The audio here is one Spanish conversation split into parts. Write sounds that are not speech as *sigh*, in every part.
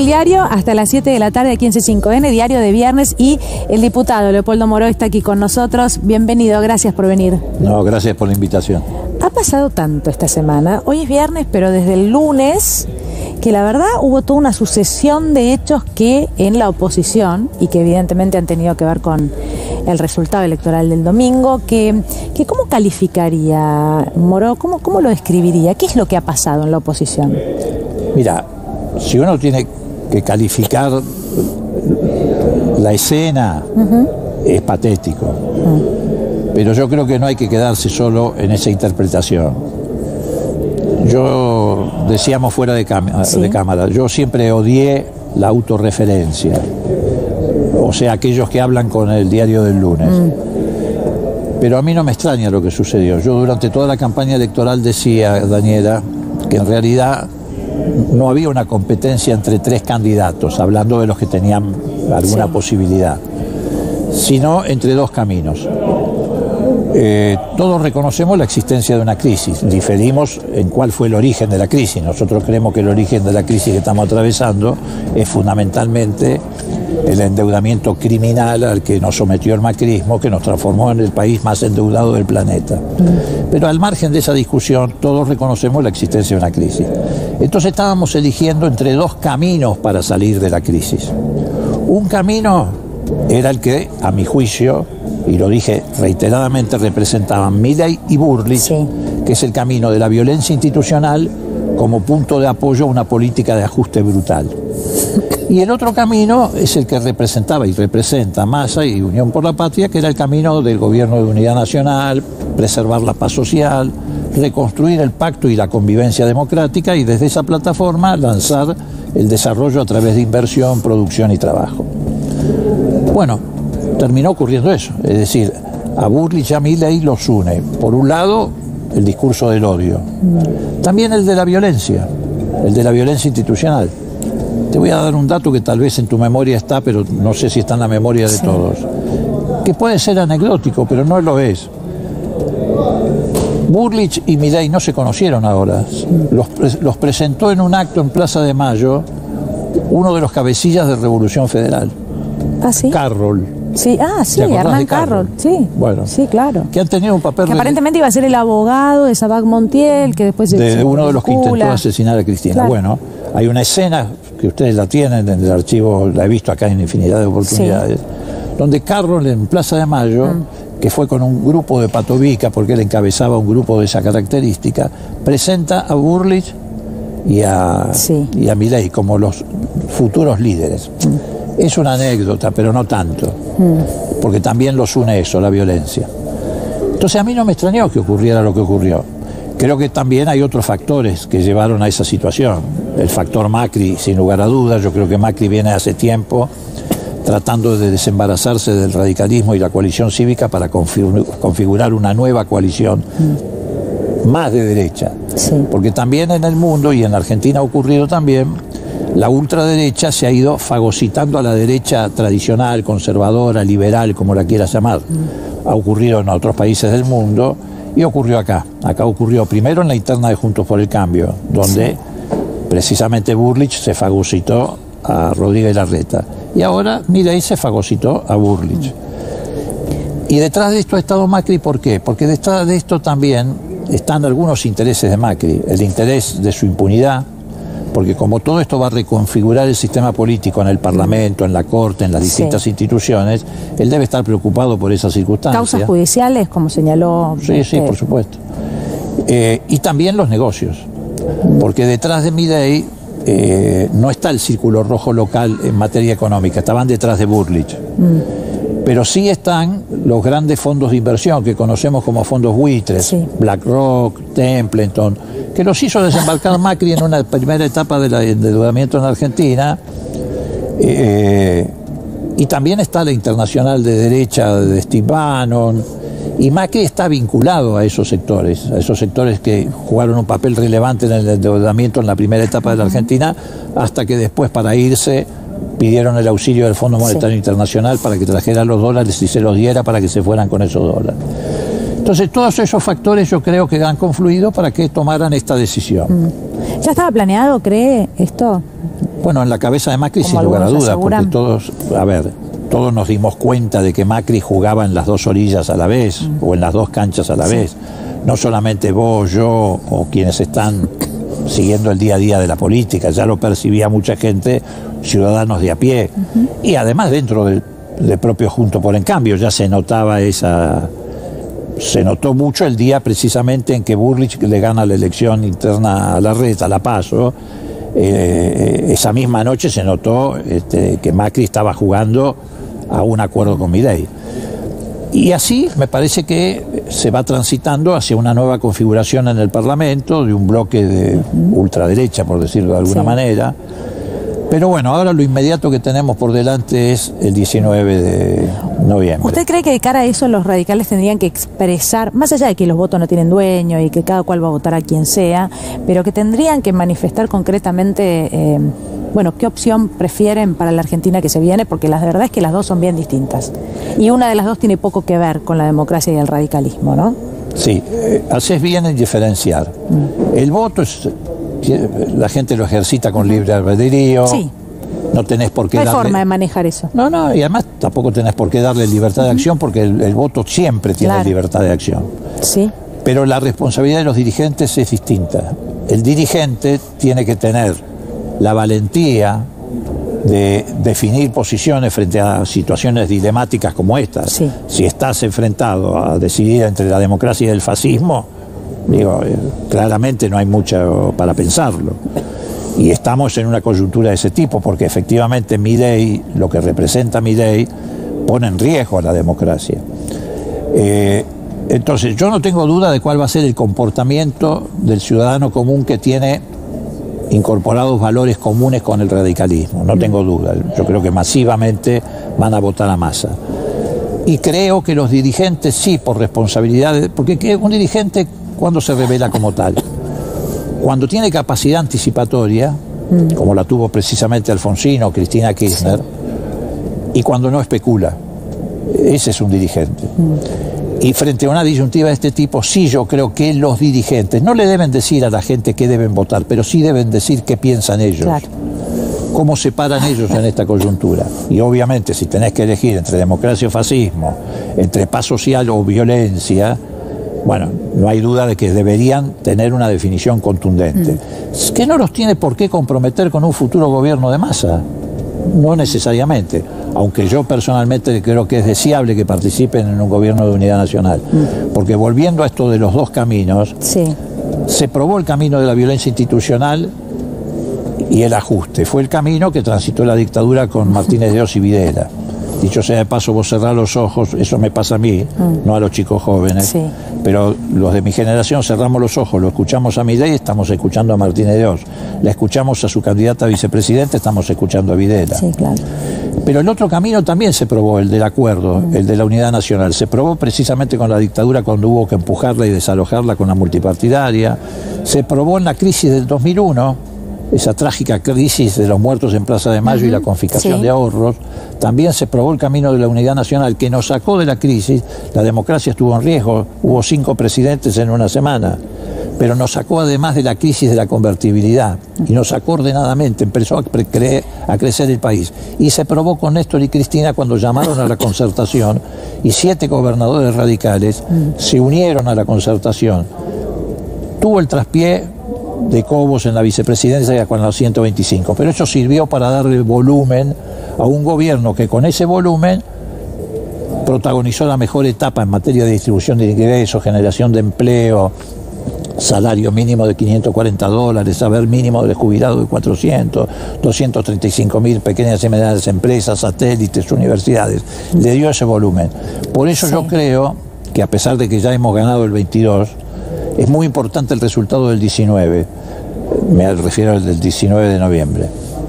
El diario hasta las 7 de la tarde aquí en C5N, diario de viernes, y el diputado Leopoldo Moró está aquí con nosotros. Bienvenido, gracias por venir. No, gracias por la invitación. Ha pasado tanto esta semana, hoy es viernes, pero desde el lunes, que la verdad hubo toda una sucesión de hechos que en la oposición, y que evidentemente han tenido que ver con el resultado electoral del domingo, que, que ¿cómo calificaría Moró? ¿Cómo, ¿Cómo lo describiría? ¿Qué es lo que ha pasado en la oposición? Mira, si uno tiene que calificar la escena, es patético. Pero yo creo que no hay que quedarse solo en esa interpretación. Yo, decíamos fuera de, de cámara, yo siempre odié la autorreferencia. O sea, aquellos que hablan con el diario del lunes. Pero a mí no me extraña lo que sucedió. Yo durante toda la campaña electoral decía, Daniela, que en realidad no había una competencia entre tres candidatos, hablando de los que tenían alguna Sí. posibilidad, sino entre dos caminos. Eh, todos reconocemos la existencia de una crisis, diferimos en cuál fue el origen de la crisis. Nosotros creemos que el origen de la crisis que estamos atravesando es fundamentalmente el endeudamiento criminal al que nos sometió el macrismo, que nos transformó en el país más endeudado del planeta. Pero al margen de esa discusión, todos reconocemos la existencia de una crisis. Entonces estábamos eligiendo entre dos caminos para salir de la crisis. Un camino era el que, a mi juicio, y lo dije reiteradamente, representaban Milley y Sí. que es el camino de la violencia institucional como punto de apoyo a una política de ajuste brutal. Y el otro camino es el que representaba y representa Massa y Unión por la Patria, que era el camino del gobierno de unidad nacional, preservar la paz social, reconstruir el pacto y la convivencia democrática y desde esa plataforma lanzar el desarrollo a través de inversión, producción y trabajo. Bueno, terminó ocurriendo eso, es decir, a Burlich y a Milley los une. Por un lado, el discurso del odio, también el de la violencia, el de la violencia institucional. Te voy a dar un dato que tal vez en tu memoria está, pero no sé si está en la memoria de todos. Que puede ser anecdótico, pero no lo es. Burlich y Milei no se conocieron ahora. Los, pre- los presentó en un acto en Plaza de Mayo uno de los cabecillas de Revolución Federal, ¿Ah, sí? Carroll, Sí, ah, sí, ¿Te acordás Hernán Carroll? Carroll, sí. Bueno. Sí, claro. que han tenido un papel Que aparentemente iba a ser el abogado de Sabac Montiel, que después de se uno de los que intentó asesinar a Cristina. Claro. Bueno, hay una escena que ustedes la tienen en el archivo, la he visto acá en infinidad de oportunidades, donde Carroll en Plaza de Mayo, Mm. Que fue con un grupo de Patovica, porque él encabezaba un grupo de esa característica, presenta a Burlich y a, Sí. y a como los futuros líderes. Es una anécdota, pero no tanto, porque también los une eso, la violencia. Entonces a mí no me extrañó que ocurriera lo que ocurrió. Creo que también hay otros factores que llevaron a esa situación. El factor Macri, sin lugar a dudas, yo creo que Macri viene hace tiempo tratando de desembarazarse del radicalismo y la coalición cívica para configu- configurar una nueva coalición más de derecha. Sí. Porque también en el mundo y en Argentina ha ocurrido también, la ultraderecha se ha ido fagocitando a la derecha tradicional, conservadora, liberal, como la quieras llamar. Ha ocurrido en otros países del mundo y ocurrió acá. Acá ocurrió primero en la interna de Juntos por el Cambio, donde precisamente Burlich se fagocitó a Rodríguez Larreta. Y ahora Milei se fagocitó a Burlich. Y detrás de esto ha estado Macri, ¿por qué? Porque detrás de esto también están algunos intereses de Macri. El interés de su impunidad, porque como todo esto va a reconfigurar el sistema político en el Parlamento, en la Corte, en las Sí. distintas instituciones, él debe estar preocupado por esa circunstancia. Causas judiciales, como señaló. Sí, sí, este, por supuesto. Eh, y también los negocios, porque detrás de Midei eh, no está el círculo rojo local en materia económica, estaban detrás de Burlich. Pero sí están los grandes fondos de inversión que conocemos como fondos buitres, Sí. BlackRock, Templeton, que los hizo desembarcar *laughs* Macri en una primera etapa del endeudamiento en Argentina. Eh, y también está la internacional de derecha de Steve Bannon. Y Macri está vinculado a esos sectores, a esos sectores que jugaron un papel relevante en el endeudamiento en la primera etapa de la Argentina, hasta que después para irse pidieron el auxilio del Fondo Monetario Internacional para que trajera los dólares y se los diera para que se fueran con esos dólares. Entonces todos esos factores yo creo que han confluido para que tomaran esta decisión. ¿Ya estaba planeado, cree, esto? Bueno, en la cabeza de Macri Como sin lugar a dudas, porque todos, a ver, todos nos dimos cuenta de que Macri jugaba en las dos orillas a la vez, Mm. o en las dos canchas a la vez. No solamente vos, yo, o quienes están siguiendo el día a día de la política, ya lo percibía mucha gente, ciudadanos de a pie. Y además dentro del, del propio Junto por en Cambio ya se notaba esa... Se notó mucho el día precisamente en que Burrich le gana la elección interna a la red, a la PASO. Eh, esa misma noche se notó este, que Macri estaba jugando a un acuerdo con Milei. Y así me parece que se va transitando hacia una nueva configuración en el Parlamento, de un bloque de ultraderecha, por decirlo de alguna Sí. manera. Pero bueno, ahora lo inmediato que tenemos por delante es el 19 de noviembre. ¿Usted cree que de cara a eso los radicales tendrían que expresar, más allá de que los votos no tienen dueño y que cada cual va a votar a quien sea, pero que tendrían que manifestar concretamente, eh, bueno, qué opción prefieren para la Argentina que se viene? Porque la verdad es que las dos son bien distintas. Y una de las dos tiene poco que ver con la democracia y el radicalismo, ¿no? Sí, eh, haces bien en diferenciar. El voto es, tie- la gente lo ejercita con libre albedrío. Sí. No tenés por qué No hay darle- forma de manejar eso. No, no, y además tampoco tenés por qué darle libertad de acción porque el, el voto siempre tiene Claro. libertad de acción. Sí. Pero la responsabilidad de los dirigentes es distinta. El dirigente tiene que tener la valentía de definir posiciones frente a situaciones dilemáticas como estas. Sí. Si estás enfrentado a decidir entre la democracia y el fascismo, digo, eh, claramente no hay mucho para pensarlo. Y estamos en una coyuntura de ese tipo, porque efectivamente mi ley, lo que representa mi ley, pone en riesgo a la democracia. Eh, entonces, yo no tengo duda de cuál va a ser el comportamiento del ciudadano común que tiene incorporados valores comunes con el radicalismo. No tengo duda. Yo creo que masivamente van a votar a masa. Y creo que los dirigentes sí, por responsabilidad, porque ¿qué- un dirigente cuando se revela como tal, cuando tiene capacidad anticipatoria, como la tuvo precisamente Alfonsino, Cristina Kirchner, y cuando no especula, ese es un dirigente. Y frente a una disyuntiva de este tipo, sí yo creo que los dirigentes no le deben decir a la gente qué deben votar, pero sí deben decir qué piensan ellos Claro. cómo se paran ellos en esta coyuntura. Y obviamente si tenés que elegir entre democracia o fascismo, entre paz social o violencia, bueno, no hay duda de que deberían tener una definición contundente. Es que no los tiene por qué comprometer con un futuro gobierno de masa. No necesariamente, aunque yo personalmente creo que es deseable que participen en un gobierno de unidad nacional. Porque volviendo a esto de los dos caminos, Sí. se probó el camino de la violencia institucional y el ajuste. Fue el camino que transitó la dictadura con Martínez de Oz y Videla. Dicho sea de paso, vos cerrás los ojos, eso me pasa a mí, no a los chicos jóvenes, Sí. pero los de mi generación cerramos los ojos, lo escuchamos a Milei, estamos escuchando a Martínez de Oz, la escuchamos a su candidata a vicepresidente, estamos escuchando a Videla. Sí, claro. Pero el otro camino también se probó, el del acuerdo, el de la unidad nacional. Se probó precisamente con la dictadura cuando hubo que empujarla y desalojarla con la multipartidaria. Se probó en la crisis del 2001, esa trágica crisis de los muertos en Plaza de Mayo y la confiscación sí. de ahorros. También se probó el camino de la unidad nacional que nos sacó de la crisis. La democracia estuvo en riesgo, hubo cinco presidentes en una semana pero nos sacó además de la crisis de la convertibilidad y nos sacó ordenadamente, empezó a, pre- cre- a crecer el país. Y se probó con Néstor y Cristina cuando llamaron a la concertación y siete gobernadores radicales se unieron a la concertación. Tuvo el traspié de Cobos en la vicepresidencia con los 125, pero eso sirvió para darle volumen a un gobierno que con ese volumen protagonizó la mejor etapa en materia de distribución de ingresos, generación de empleo, salario mínimo de 540 dólares, saber mínimo de jubilado de 400, 235 mil pequeñas y medianas empresas, satélites, universidades. Le dio ese volumen. Por eso yo creo que a pesar de que ya hemos ganado el 22, es muy importante el resultado del 19. Me refiero al del 19 de noviembre.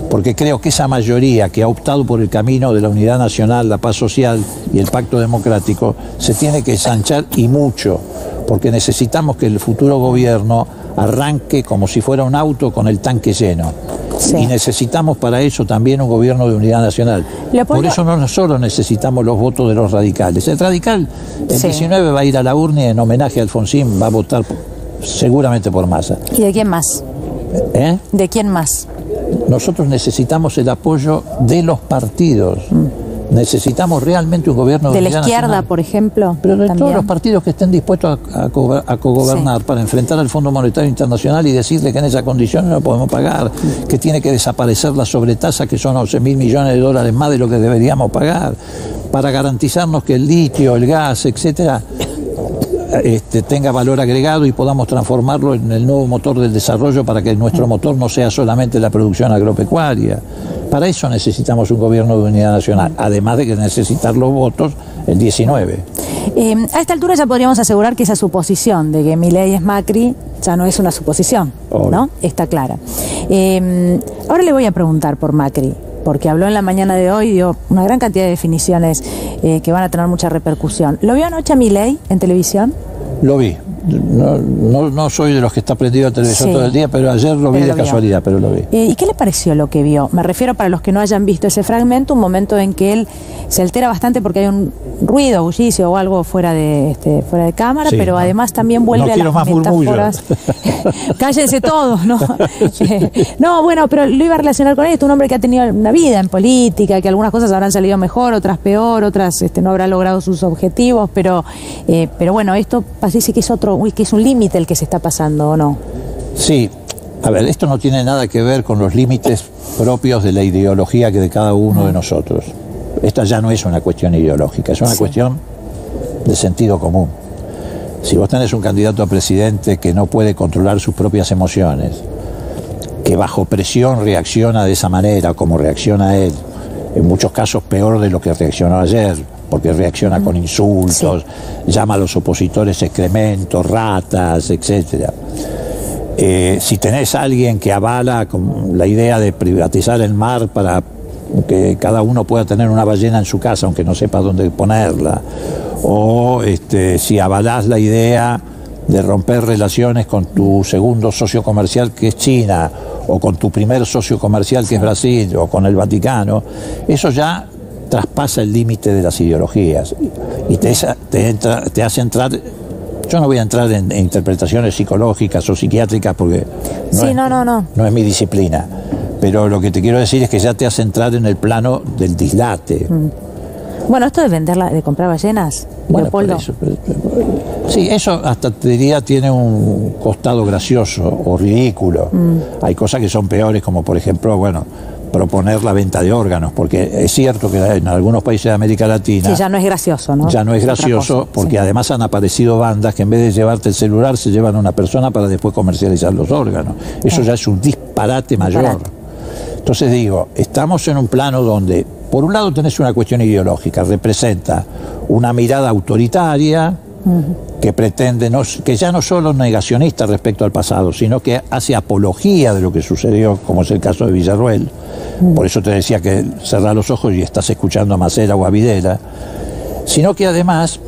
Porque creo que esa mayoría que ha optado por el camino de la unidad nacional, la paz social y el pacto democrático, se tiene que ensanchar y mucho porque necesitamos que el futuro gobierno arranque como si fuera un auto con el tanque lleno. Sí. Y necesitamos para eso también un gobierno de unidad nacional. Pongo- Por eso no solo necesitamos los votos de los radicales. El radical, el Sí. 19 va a ir a la urna y en homenaje a Alfonsín va a votar seguramente por masa. ¿Y de quién más? ¿Eh? ¿De quién más? nosotros necesitamos el apoyo de los partidos. Necesitamos realmente un gobierno de la unidad izquierda, nacional. por ejemplo. Pero de también. todos los partidos que estén dispuestos a, a co- a cogobernar para enfrentar al Fondo Monetario Internacional y decirle que en esas condiciones no podemos pagar, que tiene que desaparecer la sobretasa que son 11 mil millones de dólares más de lo que deberíamos pagar, para garantizarnos que el litio, el gas, etcétera, este, tenga valor agregado y podamos transformarlo en el nuevo motor del desarrollo para que nuestro motor no sea solamente la producción agropecuaria. Para eso necesitamos un gobierno de unidad nacional, además de que necesitar los votos el 19. Eh, a esta altura ya podríamos asegurar que esa suposición de que Milei es Macri ya no es una suposición, Obvio. ¿no? Está clara. Eh, ahora le voy a preguntar por Macri, porque habló en la mañana de hoy, dio una gran cantidad de definiciones eh, que van a tener mucha repercusión. ¿Lo vio anoche a Milei en televisión? Lo vi. No, no, no soy de los que está prendido a televisión Sí. todo el día, pero ayer lo vi Pero de lo vio. casualidad, pero lo vi. ¿Y qué le pareció lo que vio? Me refiero para los que no hayan visto ese fragmento, un momento en que él se altera bastante porque hay un ruido, bullicio o algo fuera de este, fuera de cámara, Sí, pero no. además también vuelve a las más metáforas. *laughs* Cállense todos, ¿no? *laughs* No, bueno, pero lo iba a relacionar con esto, un hombre que ha tenido una vida en política, que algunas cosas habrán salido mejor, otras peor, otras este, no habrá logrado sus objetivos, pero eh, pero bueno, esto parece que es otro, uy, que es un límite el que se está pasando, ¿o no? Sí, a ver, esto no tiene nada que ver con los límites propios de la ideología que de cada uno de nosotros. Esta ya no es una cuestión ideológica, es una Sí. cuestión de sentido común. Si vos tenés un candidato a presidente que no puede controlar sus propias emociones, que bajo presión reacciona de esa manera, como reacciona él, en muchos casos peor de lo que reaccionó ayer, porque reacciona con insultos, llama a los opositores excrementos, ratas, etcétera. Eh, si tenés a alguien que avala con la idea de privatizar el mar para que cada uno pueda tener una ballena en su casa, aunque no sepa dónde ponerla, o este, si avalás la idea de romper relaciones con tu segundo socio comercial que es China, o con tu primer socio comercial que es Brasil, o con el Vaticano, eso ya traspasa el límite de las ideologías y te, te, entra- te hace entrar yo no voy a entrar en, en interpretaciones psicológicas o psiquiátricas porque Sí, es, no, no, no. no es mi disciplina. Pero lo que te quiero decir es que ya te hace entrar en el plano del dislate. Bueno, esto de venderla, de comprar ballenas, Bueno, Leopoldo. eso, pero- pero- sí, eso hasta te diría tiene un costado gracioso o ridículo. Mm. Hay cosas que son peores, como por ejemplo, bueno, proponer la venta de órganos, porque es cierto que en algunos países de América Latina Sí, ya no es gracioso, ¿no? ya no es gracioso cosa, porque sí. además han aparecido bandas que en vez de llevarte el celular se llevan a una persona para después comercializar los órganos. Eso ya es un disparate mayor. Disparate. Entonces digo, estamos en un plano donde, por un lado tenés una cuestión ideológica, representa una mirada autoritaria que pretende, no, que ya no solo negacionista respecto al pasado, sino que hace apología de lo que sucedió, como es el caso de Villarruel. Por eso te decía que cerrar los ojos y estás escuchando a Macera o a Videla, sino que además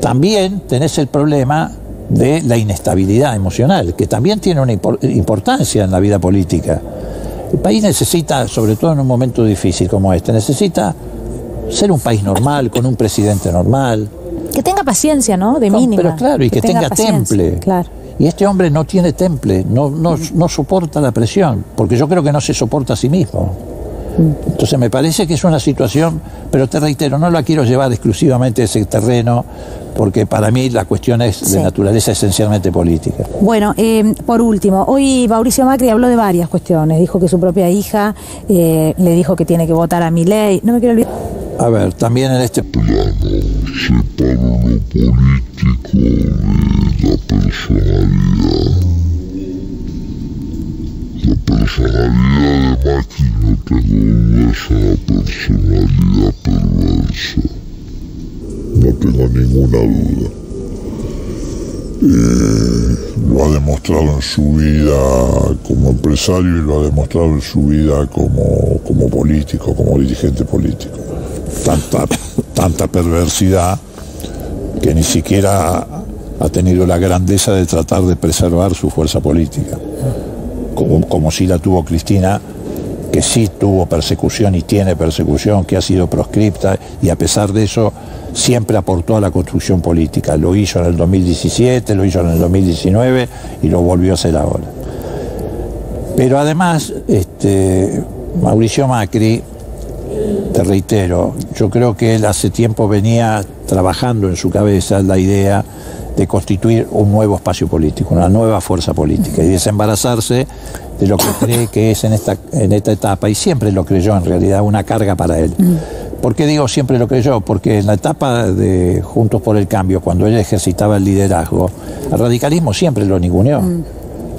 también tenés el problema de la inestabilidad emocional, que también tiene una impor- importancia en la vida política. El país necesita, sobre todo en un momento difícil como este, necesita ser un país normal, con un presidente normal. Que tenga paciencia, ¿no? De mínima. Pero claro, y que, tenga, paciencia, temple. Claro. Y este hombre no tiene temple, no, no, no soporta la presión, porque yo creo que no se soporta a sí mismo. Entonces me parece que es una situación, pero te reitero, no la quiero llevar exclusivamente a ese terreno, porque para mí la cuestión es Sí. de naturaleza esencialmente política. Bueno, eh, por último, hoy Mauricio Macri habló de varias cuestiones. Dijo que su propia hija eh, le dijo que tiene que votar a mi ley. No me quiero olvidar. A ver, también en este lo político de la personalidad. La personalidad de Macri, no tengo duda, es una personalidad perversa. No tengo ninguna duda. Eh, lo ha demostrado en su vida como empresario y lo ha demostrado en su vida como, como político, como dirigente político tanta, tanta perversidad que ni siquiera ha tenido la grandeza de tratar de preservar su fuerza política, como, como si la tuvo Cristina, que sí tuvo persecución y tiene persecución, que ha sido proscripta y a pesar de eso siempre aportó a la construcción política. Lo hizo en el 2017, lo hizo en el 2019 y lo volvió a hacer ahora. Pero además, este, Mauricio Macri, te reitero, yo creo que él hace tiempo venía trabajando en su cabeza la idea de constituir un nuevo espacio político, una nueva fuerza política y desembarazarse de lo que cree que es en esta, en esta etapa, y siempre lo creyó en realidad, una carga para él. ¿Por qué digo siempre lo creyó? Porque en la etapa de Juntos por el Cambio, cuando él ejercitaba el liderazgo, el radicalismo siempre lo ninguneó.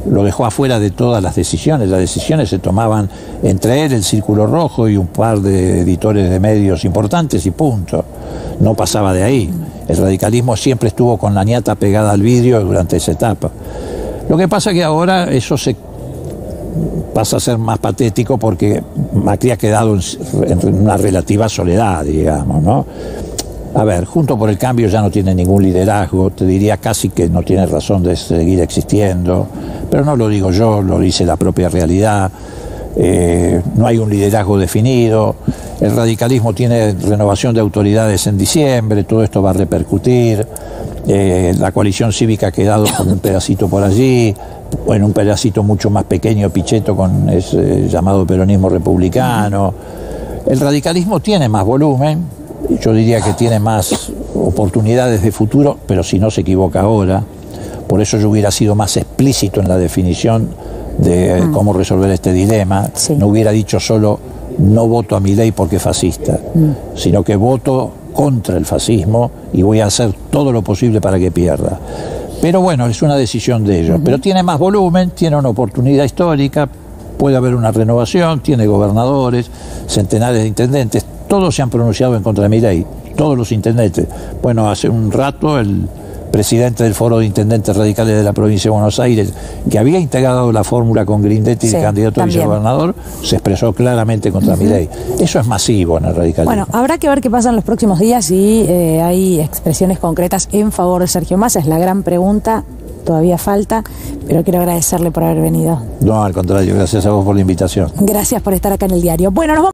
Lo dejó afuera de todas las decisiones. Las decisiones se tomaban entre él, el Círculo Rojo y un par de editores de medios importantes y punto. No pasaba de ahí. El radicalismo siempre estuvo con la ñata pegada al vidrio durante esa etapa. Lo que pasa es que ahora eso pasa a ser más patético porque Macri ha quedado en una relativa soledad, digamos, ¿no? A ver, Junto por el Cambio ya no tiene ningún liderazgo, te diría casi que no tiene razón de seguir existiendo, pero no lo digo yo, lo dice la propia realidad. Eh, no hay un liderazgo definido, el radicalismo tiene renovación de autoridades en diciembre, todo esto va a repercutir, eh, la coalición cívica ha quedado con un pedacito por allí, en un pedacito mucho más pequeño, Pichetto, con ese llamado peronismo republicano. El radicalismo tiene más volumen, yo diría que tiene más oportunidades de futuro, pero si no se equivoca ahora, por eso yo hubiera sido más explícito en la definición de mm. cómo resolver este dilema, no hubiera dicho solo no voto a mi ley porque es fascista, mm. sino que voto contra el fascismo y voy a hacer todo lo posible para que pierda. Pero bueno, es una decisión de ellos. Pero tiene más volumen, tiene una oportunidad histórica, puede haber una renovación, tiene gobernadores, centenares de intendentes, todos se han pronunciado en contra de mi ley, todos los intendentes. Bueno, hace un rato el presidente del Foro de Intendentes Radicales de la provincia de Buenos Aires, que había integrado la fórmula con Grindetti y candidato a vicegobernador, se expresó claramente contra mi ley. Eso es masivo en el radicalismo. Bueno, habrá que ver qué pasa en los próximos días si eh, hay expresiones concretas en favor de Sergio Massa, es la gran pregunta. Todavía falta, pero quiero agradecerle por haber venido. No, al contrario, gracias a vos por la invitación. Gracias por estar acá en el diario. Bueno, nos vamos